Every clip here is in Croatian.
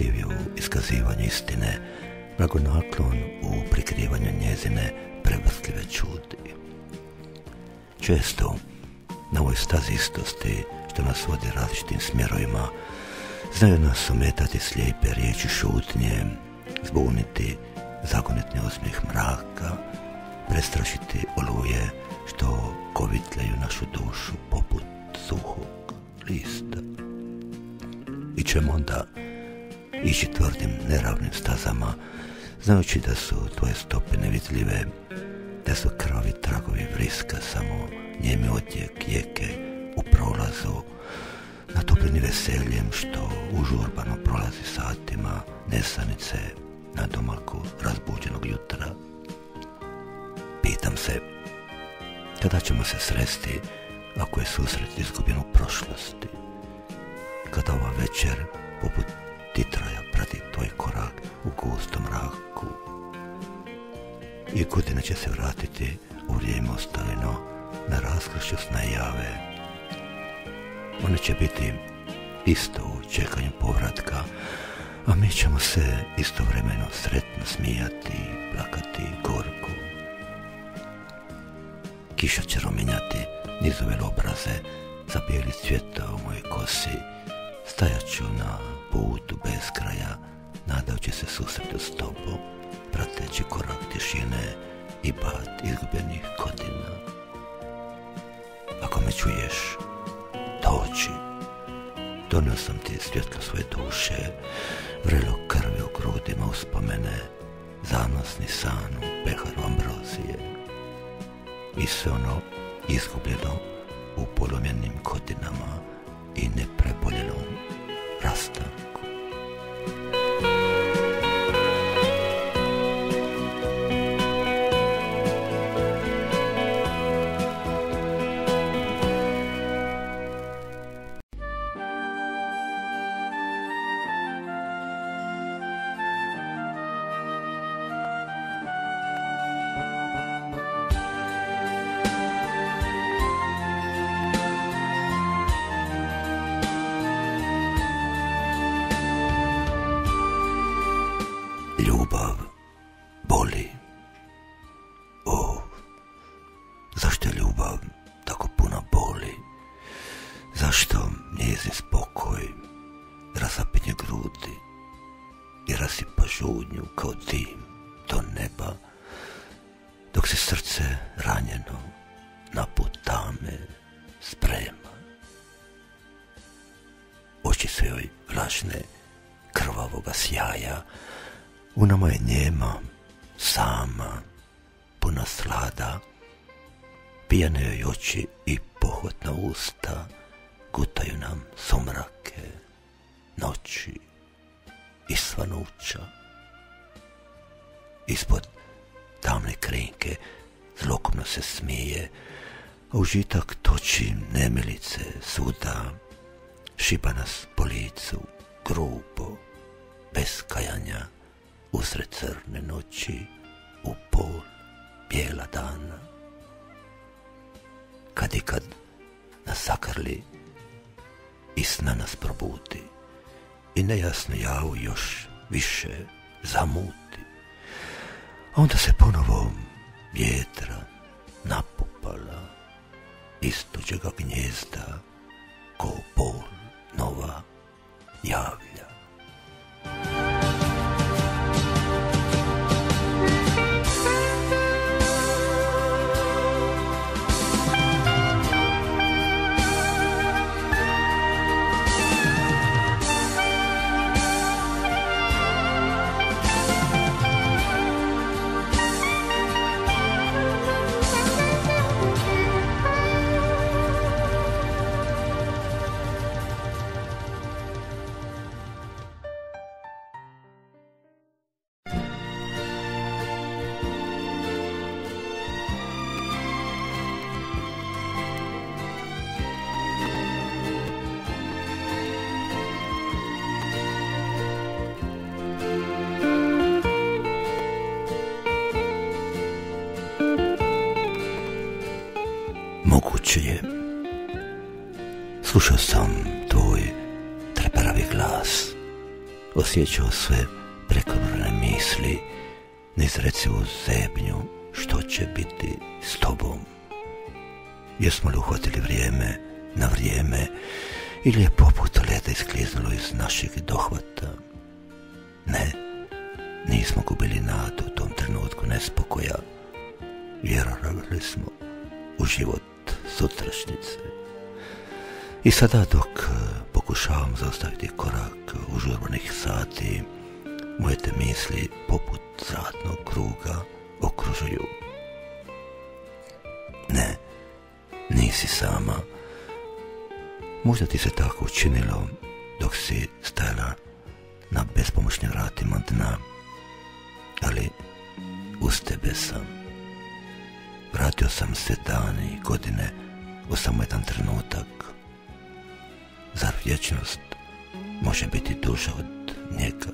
Nemilostiviju iskazivanje istine, blagonaklon u prikrivanju njezine prevrtljive čudi. Često na ovoj stazi istosti što nas vodi različitim smjerovima znaju nas ometati slijepe riječi šutnje, zbuniti zagonetni osmijeh mraka, prestrašiti oluje što kovitljaju našu dušu poput suhog lista. I ćemo onda ići tvrdim neravnim stazama, znajući da su tvoje stope nevidljive, da su krvavi tragovi vriska samo njemi odjek jeke u prolazu, natopljeni veseljem što užurbano prolazi satima nesanice na domaku razbuđenog jutra. Pitam se, kada ćemo se sresti ako je susret izgubljen u prošlosti? Kada ova večer, poput titraja, prati tvoj korak u gustom mraku? I godina će se vratiti u vrijeme ostavljeno na raskršću s najave. One će biti isto u čekanju povratka, a mi ćemo se istovremeno sretno smijati, plakati gorku. Kiša će rominjati nizove obraze, za bijeli cvjeta u mojoj kosi. Stajat ću na putu bez kraja, nadajući se susretu s tobom, prateći korak tišine i bat izgubljenih godina. Ako me čuješ, doći. Donio sam ti svjetlo svoje duše, vrelo krvi u grudima uspomene, zanosni san u peharu ambrozije. I sve ono izgubljeno u polomjenim godinama i nepreboljenom Rasta. Je njema, sama, puna slada, pijane joj oči i pohotna usta, gutaju nam somrake, noći i svanuća. Ispod tamne krinke zlokomno se smije, a užitak toči nemilice svuda, šiba nas po licu, grubo, bez kajanja, usred crne noći, u pol bijela dana. Kad i kad nas zakrli i sna nas probudi i nejasno javu još više zamuti. A onda se ponovo vjetra napupala iz tuđega gnjezda čujem. Slušao sam tvoj treperavi glas. Osjećao sve prekobrane misli, neizrecivu zebnju, što će biti s tobom. Jesmo li uhvatili vrijeme na vrijeme ili je poput leda iskliznulo iz našeg dohvata? Ne, nismo gubili nadu u tom trenutku nespokoja. Vjerovali smo u život sutrašnjice. I sada dok e, pokušavam zaustaviti korak užurbanih sati, moje te misli poput zratnog kruga okružuju. Ne, nisi sama. Možda ti se tako učinilo dok si stajala na bespomoćnim vratima dna, ali uz tebe sam. Vratio sam se dani i godine u samo jedan trenutak. Zar vječnost može biti duža od njega?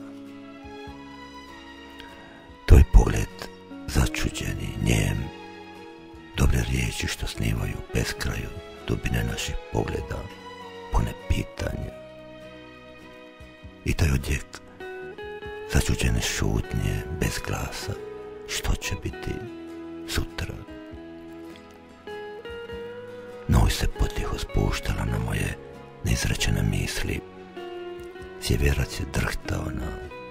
Tvoj pogled začuđeni, njem, dobre riječi što snimaju beskraju dubine naših pogleda, pone pitanja. I taj odjek začuđene šutnje bez glasa, što će biti sutra? Noć se potiho spuštala na moje neizrečene misli. Sjeverac je drhtao na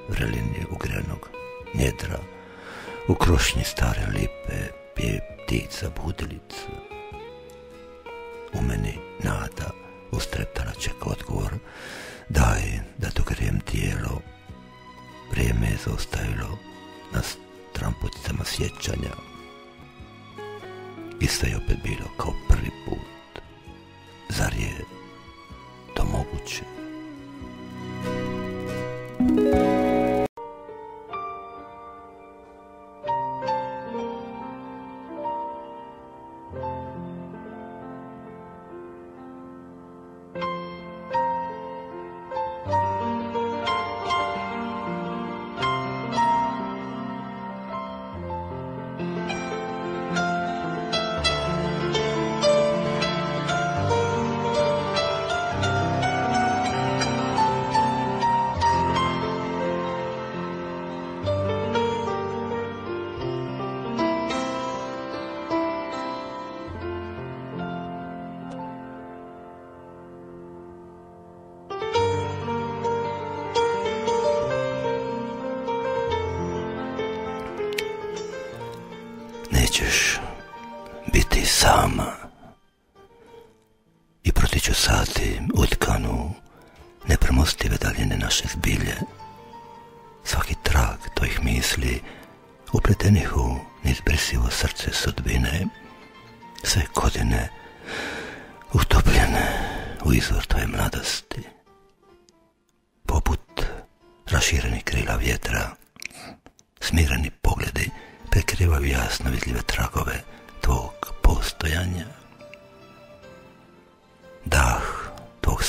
vrelini ugrenog njedra, u krošnji stare lipe, pije ptica budilica. U meni nada ustreptala čeka odgovor, daj da dogrijem tijelo. Vrijeme je zaostajilo na stramputicama sjećanja. I sve je opet bilo kao prvi. Zar je to moguće? nećeš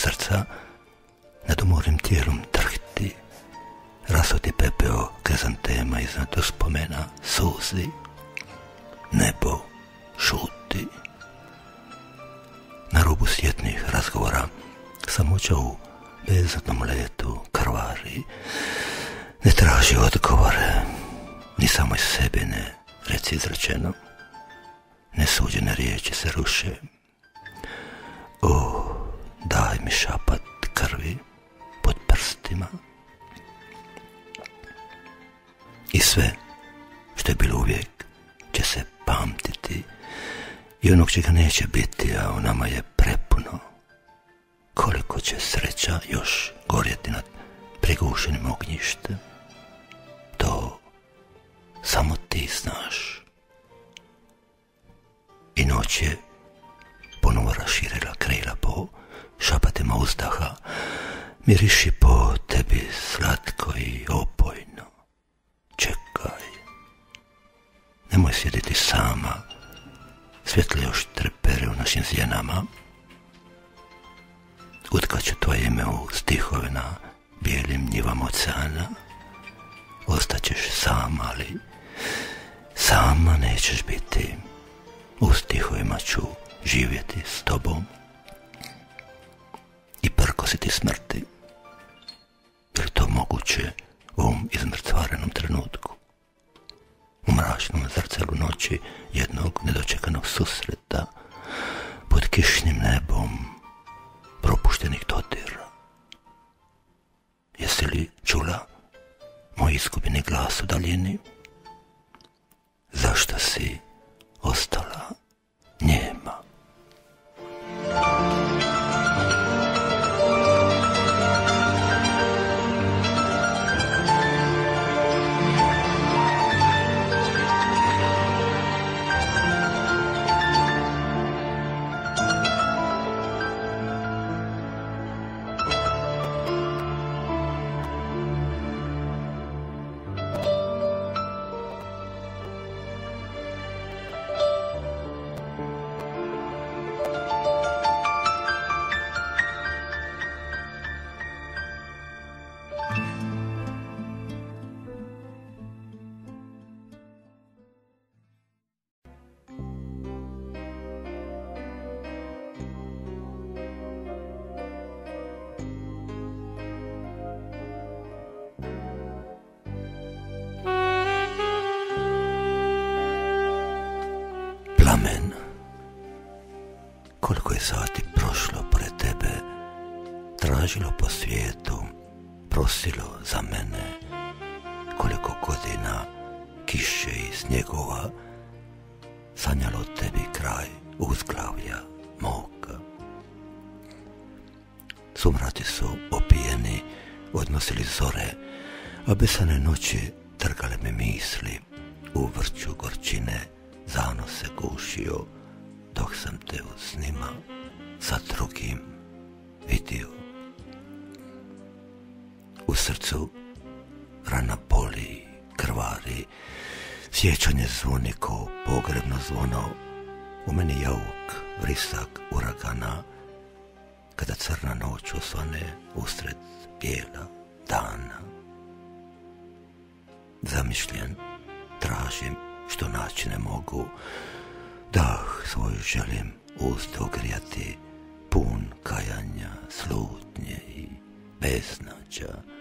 srca nad umorim tijelom trhti, rasuti pepeo krezantema iznad uspomena suzi. Nebo šuti. Na rubu sjetnih razgovora samoća u bezadnom letu krvari ne traži odgovore ni samo iz sebe ne, reci izrečeno. Nesuđene riječi se ruše. O, daj mi šapat krvi pod prstima. I sve što je bilo uvijek će se pamtiti i onog čega neće biti, a u nama je prepuno. Koliko će sreća još gorjeti nad prigušenim ognjištem. To samo ti znaš. I noć je šapatima uzdaha, miriši po tebi slatko i opojno. Čekaj, nemoj sjediti sama, svjetle još trepere u našim zjenama. Utkaću tvoje ime u stihove na bijelim njivama oceana, ostaćeš sam, ali sama nećeš biti. U stihovima ću živjeti s tobom i prkositi smrti. Je li to moguće u ovom izmrcvarenom trenutku? U mračnom zrcelu noći jednog nedočekanog susreta pod kišnim nebom propuštenih dodira. Jesi li čula moj iskupini glas u daljini? Zašto si ostala tražilo po svijetu, prosilo za mene, koliko godina kiše i snjegova, sanjalo tebi kraj uzglavlja moga. Sumrati su opijeni, odnosili zore, a besane noći trgale me misli, u vrću gorčine zanos se gušio, dok sam te u snima sa drugim vidio. U srcu. Rana boli, krvari, sjećanje zvoni ko pogrebno zvono, u meni jauk, vrisak uragana, kada crna noć osvane usred bijela dana. Zamišljen, tražim što naći ne mogu, dah svoj želim usta ogrijati, pun kajanja, slutnje i beznađa.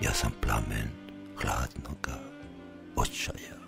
Ja sam plamen hladnoga očaja.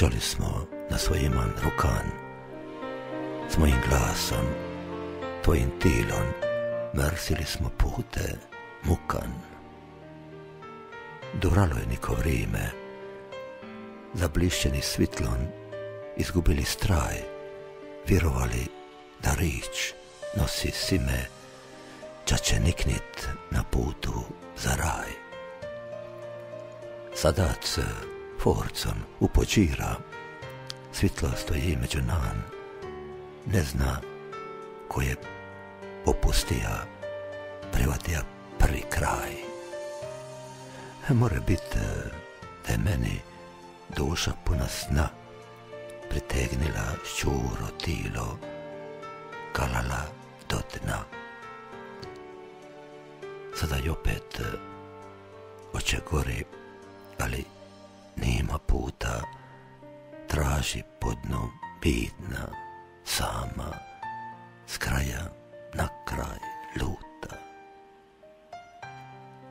Držali smo na svojiman rukan. S mojim glasom, tvojim tilom, mrsili smo pute mukan. Duralo je niko vrijeme, zablišćeni svitlon, izgubili straj, vjerovali da rič nosi sime, ča će niknit na putu za raj. Sadac forcom upočira, svitlo stoji među nan, ne zna ko je popustija, privatija prvi kraj. More bit da je meni duša puna sna, pritegnila šćuro tilo, kalala do dna. Sada i opet oče gori, ali nema puta, traži pod dnom bitna, sama, s kraja na kraj luta.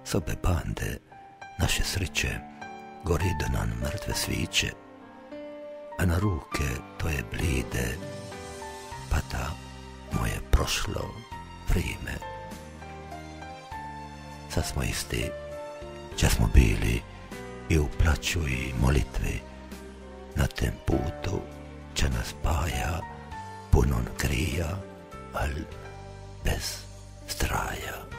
S obe bande naše sreće gori do nam mrtve sviće, a na ruke to je blide, pada moje prošlo vrijeme. Sad smo isti, če smo bili i u plaću i molitvi na tem putu će nas paja puno grija, al bez straja.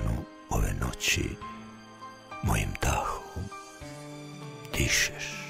stanu ove noći, mojim dahom, dišeš.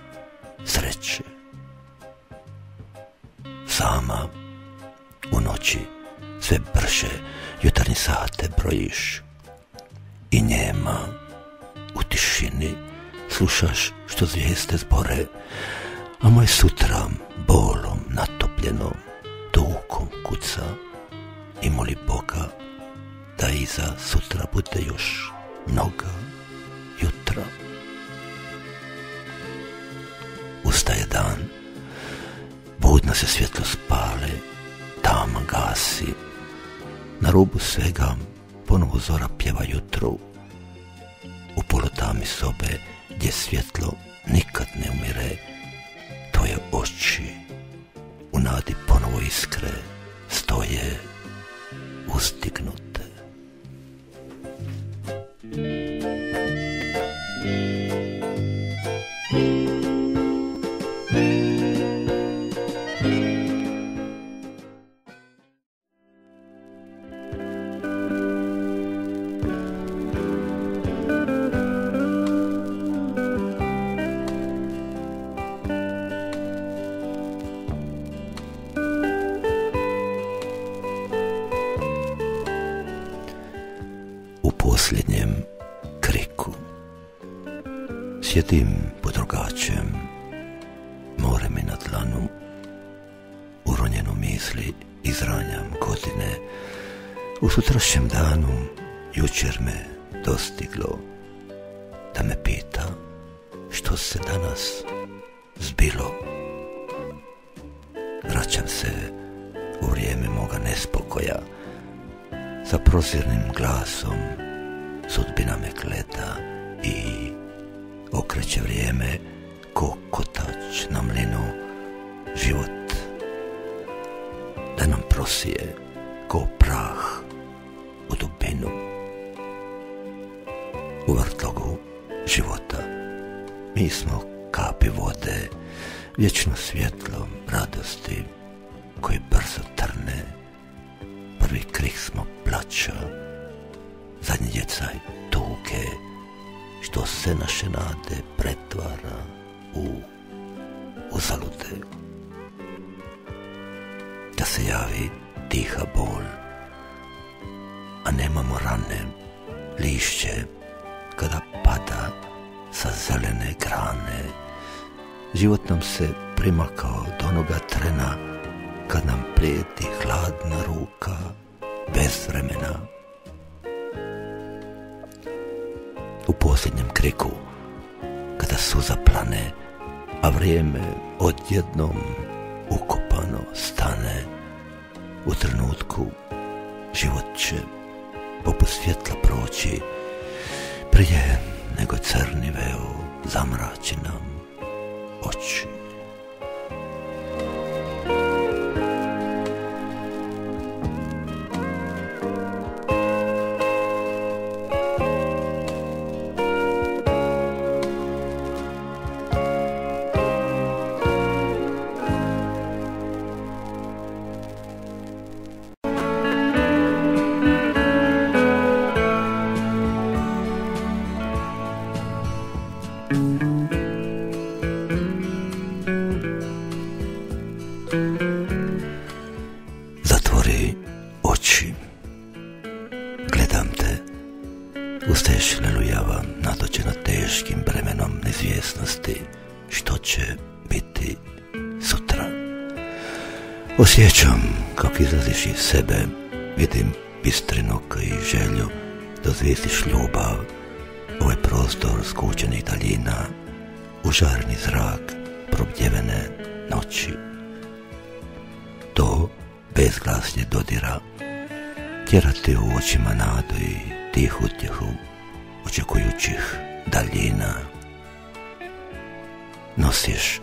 sve brže jutarnji sate brojiš i njema u tišini slušaš što zvijezde zbore, a moj sutra bolom natopljenom tukom kuca i moli Boga da iza sutra bude još mnoga jutra. Ustaje dan, budno se svjetlo spale, tama gasi, na rubu svega ponovo zora pjeva jutru, u polutami sobe gdje svjetlo nikad ne umire, tvoje oči u nadi ponovo iskre stoje ustignute. posljednjem kriku. Sjedim pod rogačem, more mi na dlanu, uronjenu misli izranjam godine, u sutrašnjem danu jučer me dostiglo da me pita što se danas zbilo. Vraćam se u vrijeme moga nespokoja, sa prozirnim glasom sudbina me gleda i okreće vrijeme ko kotač na mlinu. Život da nam prosije ko prah u dubinu. U vrtlogu života mi smo kapi vode vječno svjetlo radosti koji brzo trne. Prvi krik smo plaća zadnji djecaj tuge što se naše nade pretvara u uzalude. Da se javi tiha bol, a nemamo rane, lišće, kada pada sa zelene grane, život nam se primakao do onoga trena kad nam prijeti hladna ruka bez vremena. Posljednjem kriku, kada suza plane, a vrijeme odjednom ukopano stane, u trenutku život će poput svjetla proći, prije nego crni veo zamrači nam oči. Nezvjesnosti, što će biti sutra. Osjećam kako izlaziš iz sebe, vidim bistrinok i želju da zvijestiš ljubav, ovaj prostor skućenih daljina, užarni zrak, probdjevene noći. To bezglasnje dodira, tjerati u očima nadu i tih utjehu, očekujućih daljina. Nosiš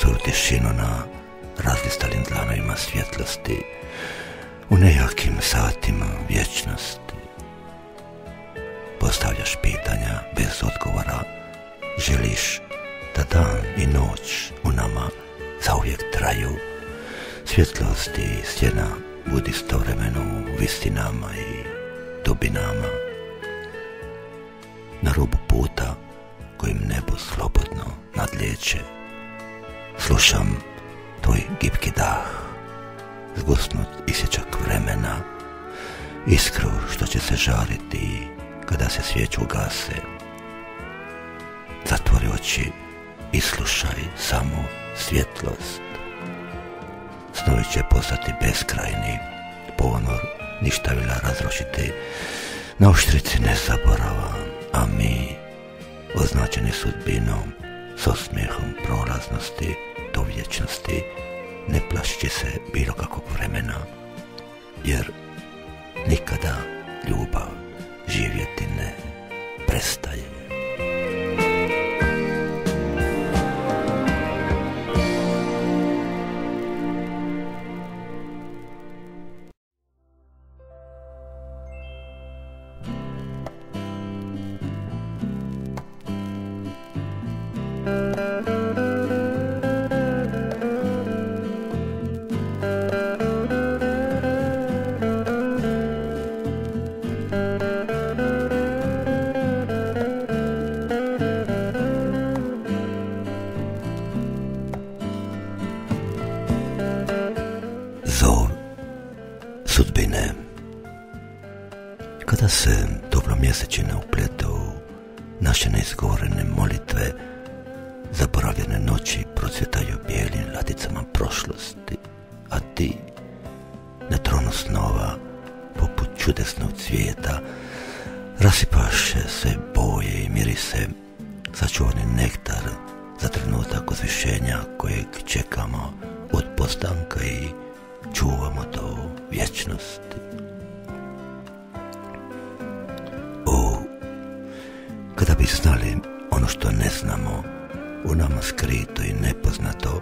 svoju tišinu na razlistalim dlanovima svjetlosti, u nejakim satima vječnosti. Postavljaš pitanja bez odgovora, želiš da dan i noć u nama zauvijek traju, svjetlosti i stjena budi istovremeno u vistinama i dubinama. Na rubu puta kojim nebo slobodno nadlijeće, slušam tvoj gibki dah, zgusnut isječak vremena, iskru što će se žariti kada se svijeću gase. Zatvori oči i slušaj samo svjetlost. Snovi će postati beskrajni, ponor ništavila razrošiti, na oštrici nezaborava, a mi, označeni sudbinom, s osmijehom prolaznosti do vječnosti, ne plašći se bilo kakvog vremena, jer nikada ljubav živjeti ne prestaje. Rasipaše se boje i mirise, sačuvani nektar za trenutak uzvišenja kojeg čekamo od postanka i čuvamo do vječnosti. O, kada bi znali ono što ne znamo, u nama skrito i nepoznato,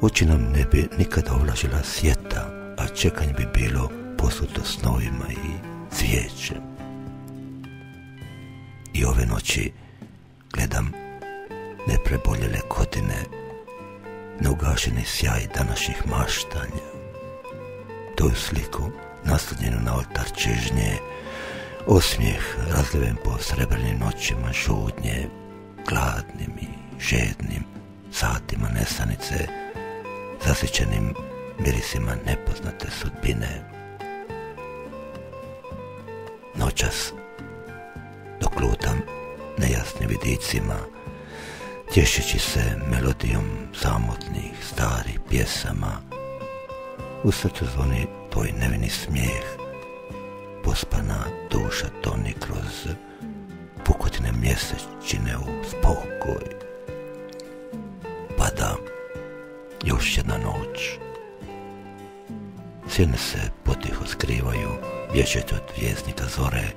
oči nam ne bi nikada ovlažila svijeta, a čekanje bi bilo posuto snovima i cvijećem. I ove noći gledam nepreboljele godine, neugašeni sjaj današnjih maštanja. Tu sliku, naslonjenu na oltar čežnje, osmijeh razliven po srebrnim noćima žudnje, gladnim i žednim satima nesanice, zasićenim mirisima nepoznate sudbine. Noćas, dok lutam nejasnim vidicima, tješeći se melodijom samotnih starih pjesama, u srcu zvoni tvoj nevini smijeh, pospana duša toni kroz pukotine mjesečine u spokoj. Pada još jedna noć. Sjene se potiho skrivaju, vječet od vjesnika zore,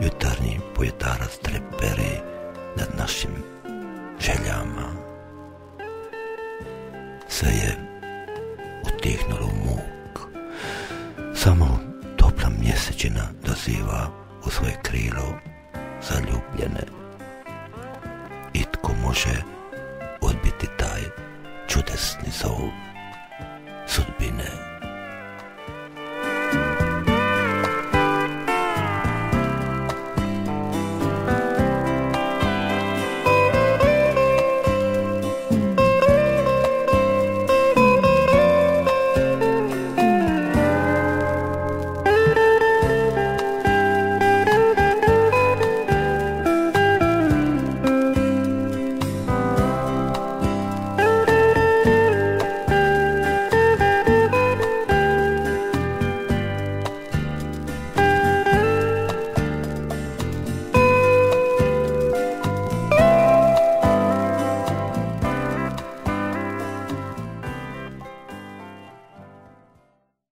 jutarnji pojetarac treperi nad našim željama. Sve je utihnulo muk. Samo topla mjesečina doziva u svoje krilo zaljubljene. Itko može